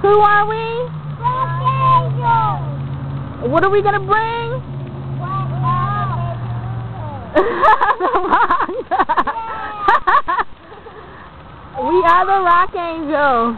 Who are we? Rock Angels. What are we gonna bring? the rock. we are the Rock Angels.